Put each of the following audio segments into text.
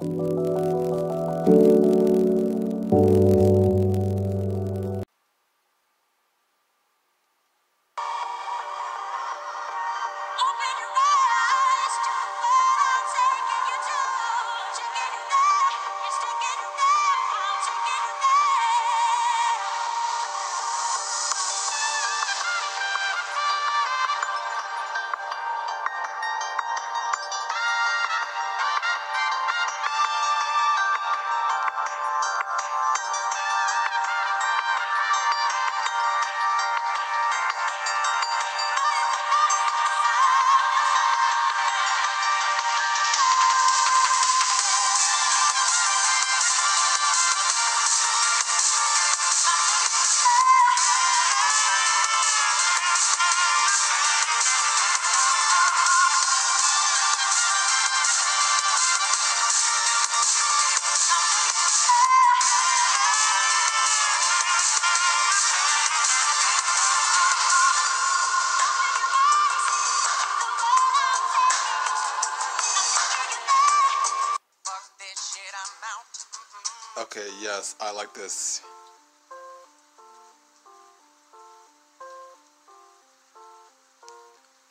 Thank you. Okay, yes, I like this.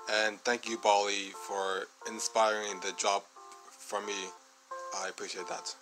And thank you, Ballii, for inspiring the job for me. I appreciate that.